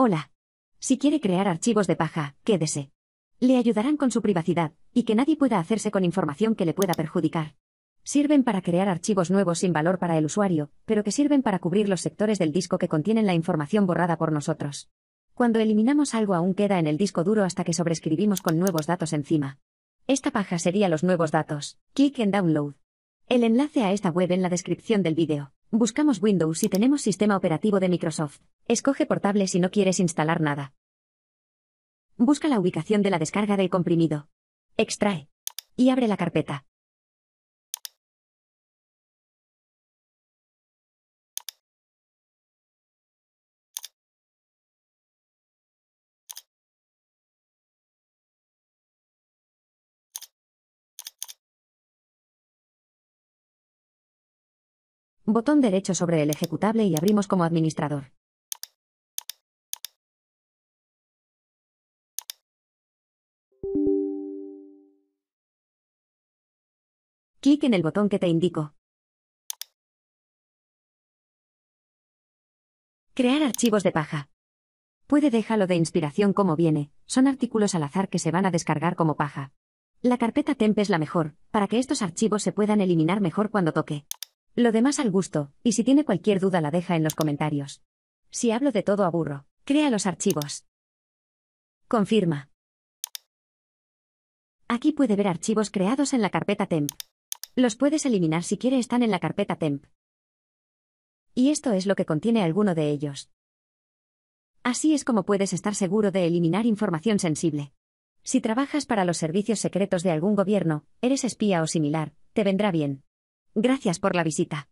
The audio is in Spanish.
Hola. Si quiere crear archivos de paja, quédese. Le ayudarán con su privacidad, y que nadie pueda hacerse con información que le pueda perjudicar. Sirven para crear archivos nuevos sin valor para el usuario, pero que sirven para cubrir los sectores del disco que contienen la información borrada por nosotros. Cuando eliminamos algo aún queda en el disco duro hasta que sobrescribimos con nuevos datos encima. Esta paja sería los nuevos datos. Clic en Download. El enlace a esta web en la descripción del vídeo. Buscamos Windows si tenemos sistema operativo de Microsoft. Escoge portable si no quieres instalar nada. Busca la ubicación de la descarga del comprimido. Extrae. Y abre la carpeta. Botón derecho sobre el ejecutable y abrimos como administrador. Clic en el botón que te indico. Crear archivos de paja. Puede dejarlo de inspiración como viene, son artículos al azar que se van a descargar como paja. La carpeta temp es la mejor, para que estos archivos se puedan eliminar mejor cuando toque. Lo demás al gusto, y si tiene cualquier duda la deja en los comentarios. Si hablo de todo aburro, crea los archivos. Confirma. Aquí puede ver archivos creados en la carpeta temp. Los puedes eliminar si quiere están en la carpeta temp. Y esto es lo que contiene alguno de ellos. Así es como puedes estar seguro de eliminar información sensible. Si trabajas para los servicios secretos de algún gobierno, eres espía o similar, te vendrá bien. Gracias por la visita.